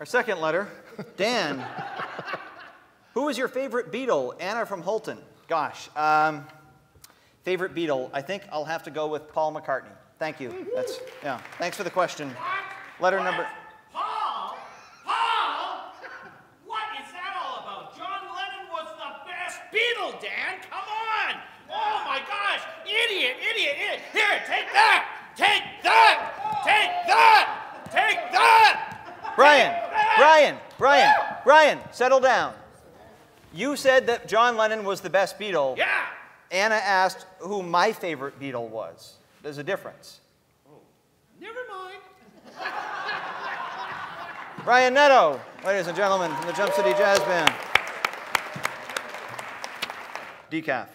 Our second letter, Dan. Who is your favorite Beatle? Anna from Houlton. Gosh, um, favorite Beatle. I think I'll have to go with Paul McCartney. Thank you. That's yeah. Thanks for the question. Letter What? number. Paul? Paul? What is that all about? John Lennon was the best Beatle, Dan. Come on. Oh my gosh. Idiot, idiot, idiot. Here, take that. Take that. Take that. Take that. Brian, Take that. Brian, Brian, Brian, settle down. You said that John Lennon was the best Beatle. Yeah. Anna asked who my favorite Beatle was. There's a difference. Oh, never mind. Brian Nadeau, ladies and gentlemen, from the Jump City Jazz Band. Decaf.